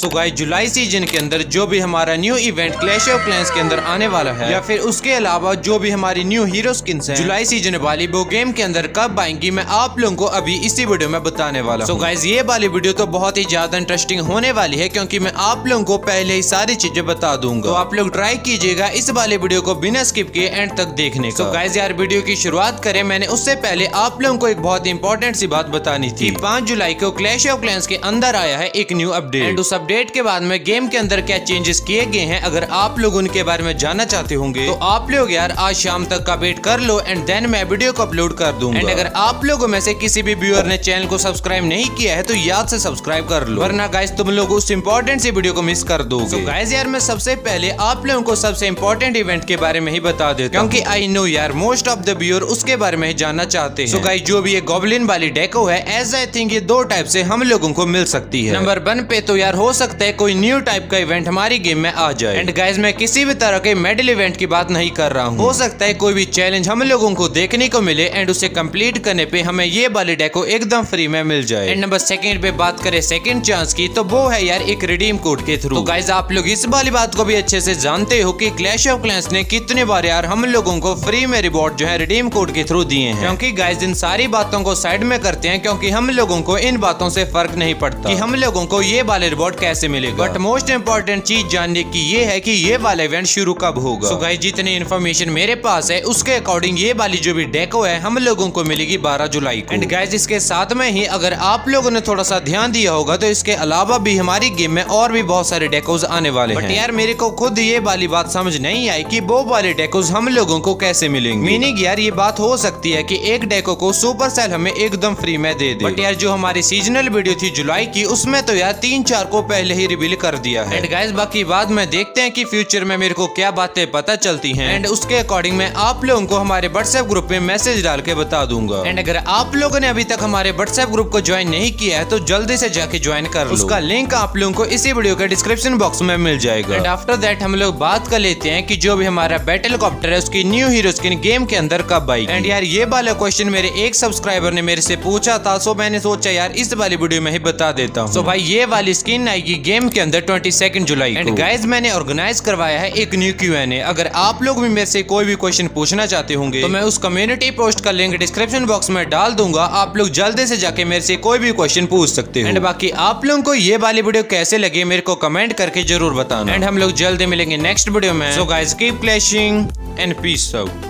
So guys जुलाई season के अंदर जो भी हमारा new event clash of clans के अंदर आने वाला है, या फिर उसके अलावा जो भी हमारी न्यू हीरो स्किन है जुलाई सीज़न वाली वो गेम के अंदर कब आएँगी, मैं आप लोगों को अभी इसी वीडियो में बताने वाला सो गाइस ये वाली वीडियो तो बहुत ही ज़्यादा इंटरेस्टिंग होने वाली है, क्योंकि मैं आप लोगों को पहले ही सारी चीज़ें बता दूँगा। तो आप लोग ट्राई कीजिएगा इस वाले वीडियो को बिना स्किप किए एंड तक देखने को। गाइज़ यार वीडियो की शुरुआत करें, मैंने उससे पहले आप लोगों को एक बहुत इंपॉर्टेंट सी बात बतानी थी। पाँच जुलाई को क्लैश ऑफ़ क्लैंस के अंदर आया है एक न्यू अपडेट के बाद में गेम के अंदर क्या चेंजेस किए गए हैं? अगर आप लोग उनके बारे में जानना चाहते होंगे तो आप लोग यार आज शाम तक का वेट कर लो एंड देन मैं वीडियो को अपलोड कर दूँगा। एंड अगर आप लोगों में से किसी भी व्यूअर ने चैनल को सब्सक्राइब नहीं किया है तो याद से सब्सक्राइब कर लो। वरना गाइस तुम लोग उस इंपॉर्टेंट सी वीडियो को मिस कर दो so गाइस यार मैं सबसे पहले आप लोगों को सबसे इंपॉर्टेंट इवेंट के बारे में ही बता देता क्योंकि आई नो यार मोस्ट ऑफ़ द व्यूअर उसके बारे में ही जानना चाहते हैं। सो गाइस जो भी ये गॉबलिन वाली डेको है एज आई थिंक ये दो टाइप से हम लोगों को मिल सकती है। नंबर वन पे तो यार हो सकता है कोई न्यू टाइप का इवेंट हमारी गेम में आ जाए। एंड गाइज़ मैं किसी भी तरह के मेडल इवेंट की बात नहीं कर रहा हूँ। हो सकता है कोई भी चैलेंज हम लोगों को देखने को मिले एंड उसे कंप्लीट करने पे हमें ये वाली डेको एकदम फ्री में मिल जाए। एंड नंबर सेकंड पे बात करें सेकंड चांस की तो वो है यार एक रिडीम कोड के थ्रू तो गाइज़ आप लोग इस वाली बात को भी अच्छे से जानते हो कि क्लैश ऑफ़ क्लैंस ने कितने बार यार हम लोगों को फ्री में रिवॉर्ड जो है रिडीम कोड के थ्रू दिए हैं। क्योंकि गाइज़ इन सारी बातों को साइड में करते हैं क्योंकि हम लोगों को इन बातों से फ़र्क नहीं पड़ता। कि हम लोगों को ये वाले रिवॉर्ड कैसे मिलेगा? बट मोस्ट इम्पोर्टेंट चीज़ जानने की ये है कि ये वाला इवेंट शुरू कब होगा? So गाइस जितनी इन्फॉर्मेशन मेरे पास है उसके अकॉर्डिंग ये वाली जो भी डेको है हम लोगों को मिलेगी 12 जुलाई को। एंड गाइस इसके साथ में ही अगर आप लोगों ने थोड़ा सा ध्यान दिया होगा तो इसके अलावा भी हमारी गेम में और भी बहुत सारे डेकोज आने वाले हैं। यार मेरे को खुद ये वाली बात समझ नहीं आई की वो वाले डेकोज हम लोगों को कैसे मिलेंगे। मीनिंग यार ये बात हो सकती है की एक डेको को सुपर सेल हमें एकदम फ्री में दे दे। बट यार जो हमारी सीजनल वीडियो थी जुलाई की उसमें तो यार तीन चार को पहले ही रिवील कर दिया है। एंड गाइस बाकी बाद में देखते हैं कि फ्यूचर में मेरे को क्या बातें पता चलती हैं। एंड उसके अकॉर्डिंग मैं आप लोगों को हमारे व्हाट्सएप ग्रुप में मैसेज डाल के बता दूँगा। एंड अगर आप लोगों ने अभी तक हमारे व्हाट्सएप ग्रुप को ज्वाइन नहीं किया है तो जल्दी से जाके ज्वाइन कर लो। उसका लिंक आप लोगों को इसी वीडियो के डिस्क्रिप्शन बॉक्स में मिल जाएगा। एंड आफ्टर दैट हम लोग बात कर लेते हैं की जो भी हमारा बैटल कॉप्टर है उसकी न्यू हीरो स्किन गेम के अंदर कब आई एंड यार ये वाला क्वेश्चन मेरे एक सब्सक्राइबर ने मेरे से पूछा था सो मैंने सोचा यार इस वाली वीडियो में ही बता देता हूँ। सो भाई ये वाली स्किन आएगी गेम के अंदर ट्वेंटी जुलाई एंड गाइज़ मैंने ऑर्गेनाइज करवाया है एक न्यू क्यू एन ए अगर आप लोग भी मेरे से कोई भी क्वेश्चन पूछना चाहते होंगे तो मैं उस कम्युनिटी पोस्ट का लिंक डिस्क्रिप्शन बॉक्स में डाल दूँगा। आप लोग जल्दी से जाके मेरे से कोई भी क्वेश्चन पूछ सकते हैं। एंड बाकी आप लोगों को ये वाली वीडियो कैसे लगे मेरे को कमेंट करके ज़रूर बताना। एंड हम लोग जल्दी मिलेंगे नेक्स्ट वीडियो में। So guys keep clashing and peace out